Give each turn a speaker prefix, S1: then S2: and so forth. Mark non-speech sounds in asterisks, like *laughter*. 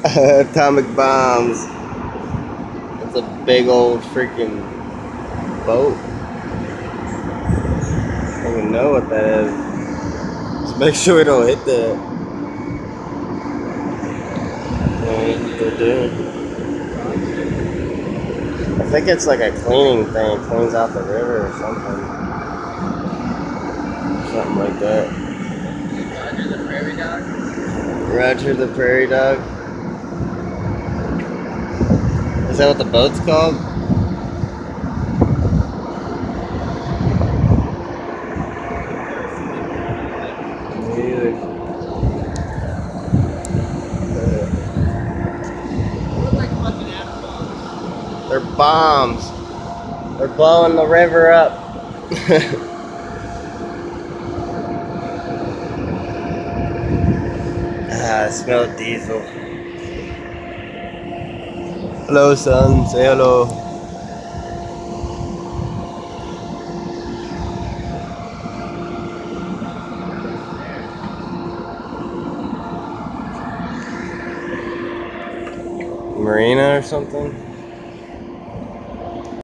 S1: *laughs* Atomic bombs. It's a big old freaking boat. I don't even know what that is. Just make sure we don't hit that. What they're doing. I think it's like a cleaning thing. It cleans out the river or something. Something like that.
S2: Roger the prairie dog.
S1: Roger the prairie dog. Is that what the boat's called? They're bombs. They're blowing the river up. *laughs* ah, I smell diesel. Hello, son. Say hello. Marina or something?